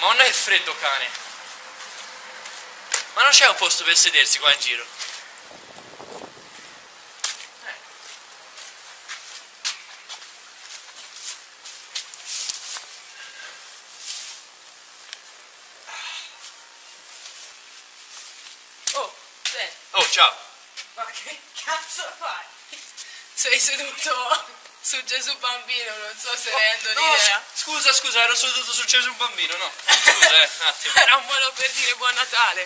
Ma non è freddo, cane. Ma non c'è un posto per sedersi qua in giro. Eh. Oh, Oh, ciao. ma che cazzo fai? Sei seduto su Gesù bambino, non so se rendo no, l'idea. scusa, scusa, ero seduto sul Gesù bambino, no. Scusa, eh, un attimo. Era un modo per dire buon Natale.